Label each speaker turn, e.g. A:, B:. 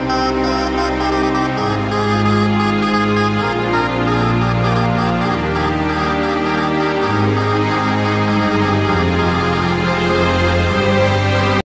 A: Música